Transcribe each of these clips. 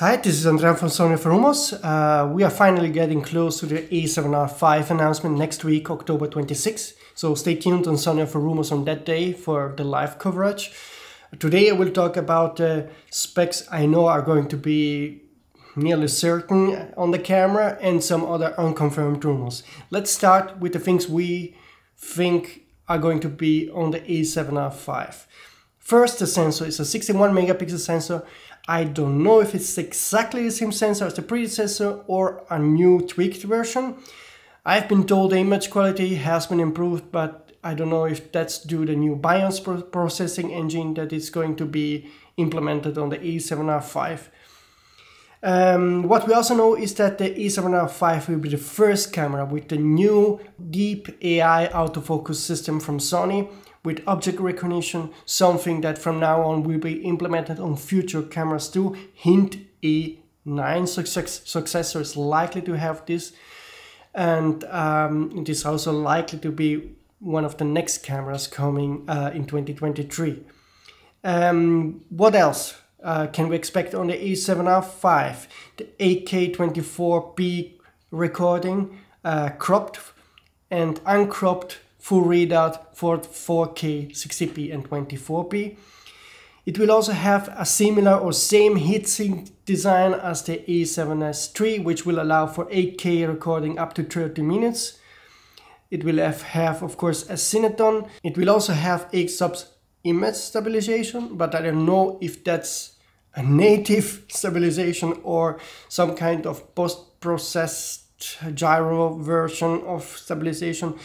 Hi, this is Andrea from SonyAlphaRumors. Uh, we are finally getting close to the A7R5 announcement next week, October 26. So stay tuned on SonyAlphaRumors on that day for the live coverage. Today I will talk about the uh, specs I know are going to be nearly certain on the camera and some other unconfirmed rumors. Let's start with the things we think are going to be on the A7R5. First, the sensor is a 61 megapixel sensor I don't know if it's exactly the same sensor as the predecessor or a new tweaked version. I've been told the image quality has been improved, but I don't know if that's due to the new BIONZ processing engine that is going to be implemented on the A7R5. Um, what we also know is that the A7R5 will be the first camera with the new deep AI autofocus system from Sony with object recognition, something that from now on will be implemented on future cameras too. Hint A9 success successor is likely to have this and um, it is also likely to be one of the next cameras coming uh, in 2023. Um, what else uh, can we expect on the A7R5? The 8K 24p recording, uh, cropped and uncropped full readout for 4K 60p and 24p. It will also have a similar or same heatsink design as the A7S III, which will allow for 8K recording up to 30 minutes. It will have, have of course, a Cinetone. It will also have 8 stops image stabilization, but I don't know if that's a native stabilization or some kind of post-processed gyro version of stabilization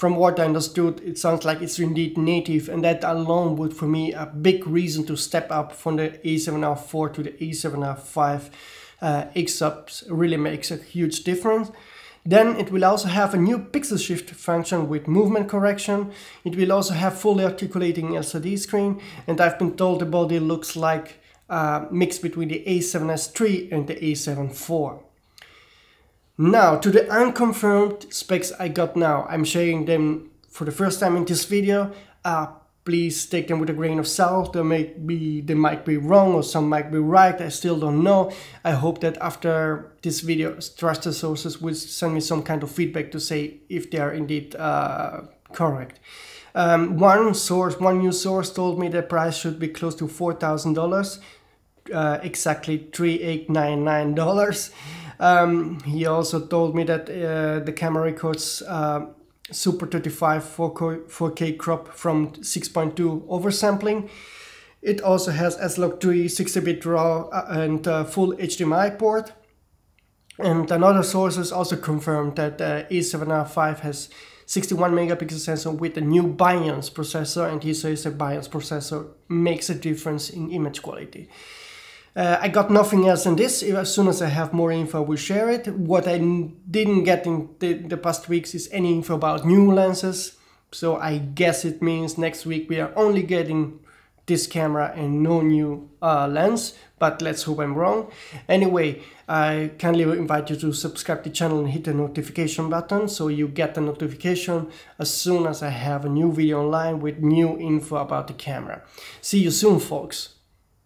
from what I understood, it sounds like it's indeed native, and that alone would, for me, a big reason to step up from the A7R4 to the A7R5 uh, 8 stops really makes a huge difference. Then it will also have a new pixel shift function with movement correction. It will also have fully articulating LCD screen, and I've been told the body looks like a mix between the A7S3 and the A7 IV. Now, to the unconfirmed specs I got now. I'm sharing them for the first time in this video. Uh, please take them with a grain of salt. They might be they might be wrong or some might be right. I still don't know. I hope that after this video, trusted sources will send me some kind of feedback to say if they are indeed uh, correct. Um, one source, one news source told me the price should be close to four thousand uh, dollars, exactly three eight nine nine dollars. Um, he also told me that uh, the camera records uh, Super 35 4K, 4K crop from 6.2 oversampling. It also has S-Log 3 60-bit RAW uh, and uh, full HDMI port. And another sources also confirmed that the A7R5 has 61 megapixel sensor with a new BIONZ processor and he says the BIONZ processor makes a difference in image quality. Uh, I got nothing else in this. As soon as I have more info, I will share it. What I didn't get in the, the past weeks is any info about new lenses. So I guess it means next week we are only getting this camera and no new uh, lens, but let's hope I'm wrong. Anyway, I kindly invite you to subscribe to the channel and hit the notification button so you get the notification as soon as I have a new video online with new info about the camera. See you soon, folks.